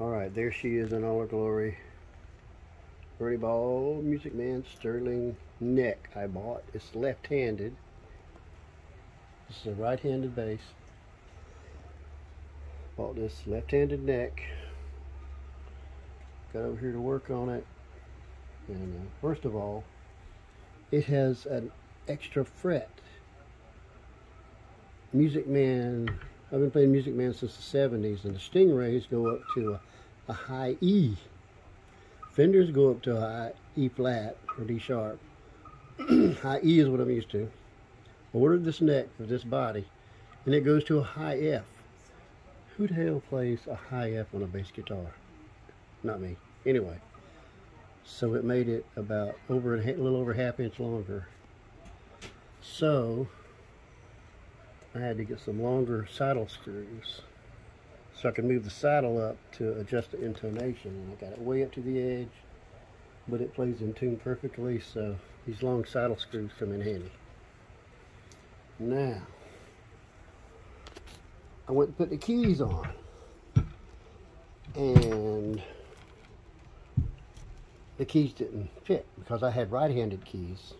All right, there she is in all her glory. Ernie Ball, Music Man, Sterling neck I bought. It's left-handed. This is a right-handed bass. Bought this left-handed neck. Got over here to work on it. And uh, first of all, it has an extra fret. Music Man, I've been playing Music Man since the 70s, and the Stingrays go up to a, a high E. Fenders go up to a high E flat or D sharp. high E is what I'm used to. Ordered this neck for this body, and it goes to a high F. Who the hell plays a high F on a bass guitar? Not me. Anyway, so it made it about over a little over half inch longer. So I had to get some longer saddle screws so I could move the saddle up to adjust the intonation. And I got it way up to the edge, but it plays in tune perfectly, so these long saddle screws come in handy. Now, I went and put the keys on. And the keys didn't fit because I had right-handed keys.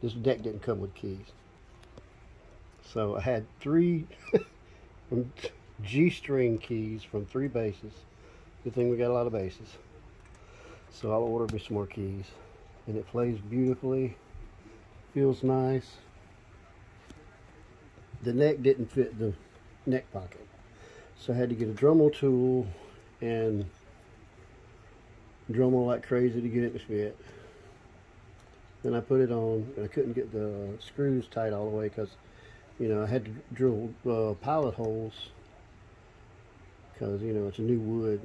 This deck didn't come with keys. So I had three G-string keys from three basses. Good thing we got a lot of basses. So I'll order me some more keys. And it plays beautifully. Feels nice. The neck didn't fit the neck pocket. So I had to get a Dremel tool and Dremel like crazy to get it to fit. Then I put it on and I couldn't get the screws tight all the way because you know I had to drill uh, pilot holes because you know it's a new wood.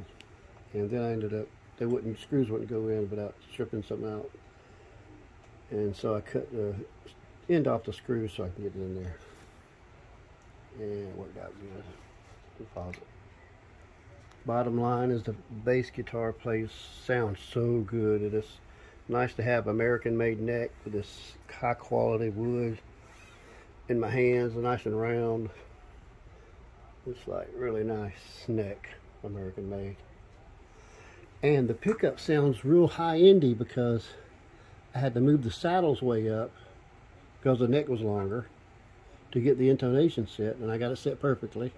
And then I ended up they wouldn't screws wouldn't go in without stripping something out. And so I cut the end off the screws so I can get it in there. And it worked out good. Deposit. Bottom line is the bass guitar plays sounds so good. It is nice to have American made neck with this high quality wood in my hands nice and round it's like really nice neck, American made. And the pickup sounds real high-endy because I had to move the saddles way up because the neck was longer to get the intonation set. And I got it set perfectly,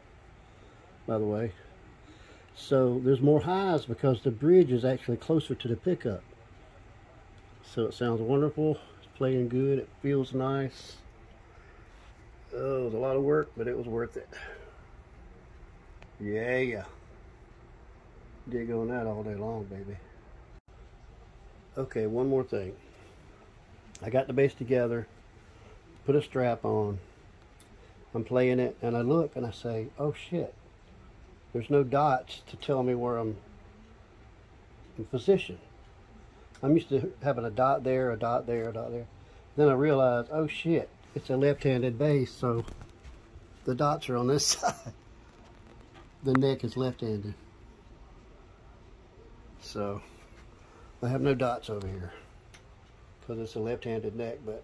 by the way. So there's more highs because the bridge is actually closer to the pickup. So it sounds wonderful. It's playing good. It feels nice. Oh, it was a lot of work, but it was worth it. Yeah, yeah. Dig on that all day long, baby. Okay, one more thing. I got the bass together, put a strap on. I'm playing it, and I look and I say, oh shit, there's no dots to tell me where I'm in position. I'm used to having a dot there, a dot there, a dot there. Then I realized, oh shit, it's a left-handed bass, so the dots are on this side the neck is left-handed. So I have no dots over here because it's a left-handed neck. But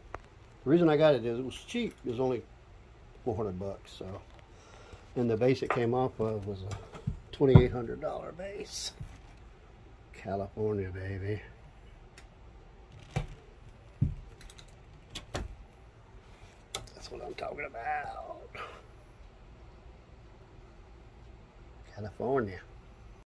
the reason I got it is it was cheap. It was only 400 bucks. So and the bass it came off of was a $2,800 bass. California, baby. What I'm talking about. California.